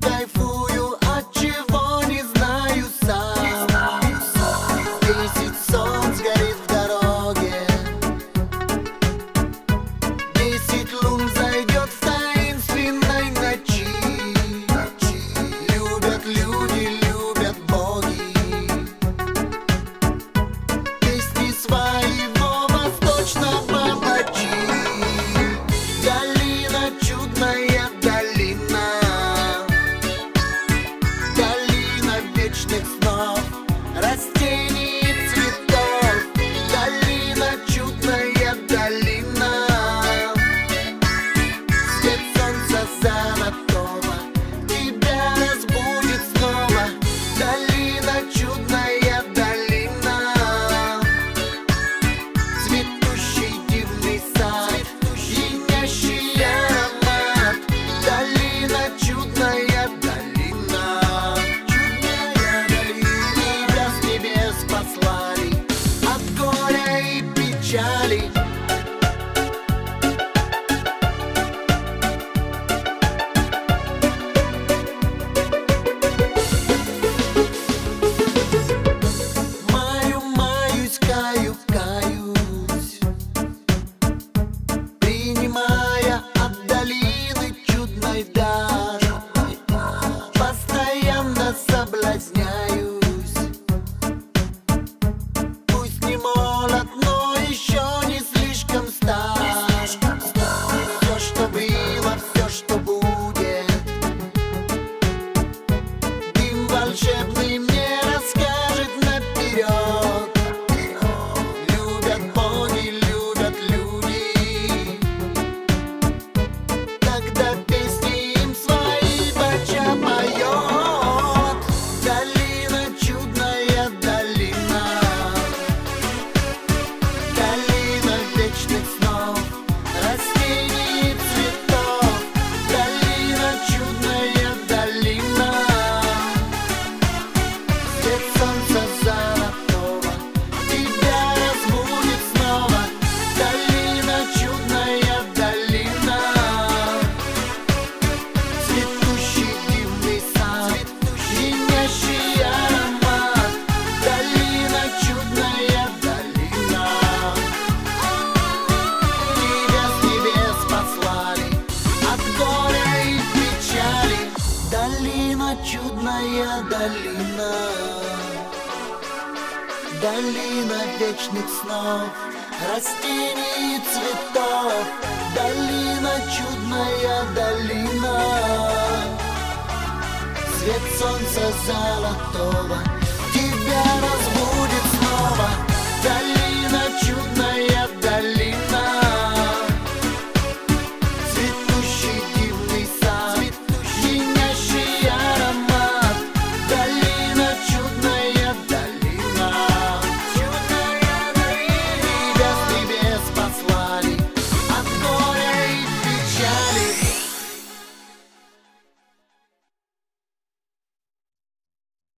该付 chip. долина. Долина вечных снов Растений и цветов. Долина, чудная долина. Свет солнца золотого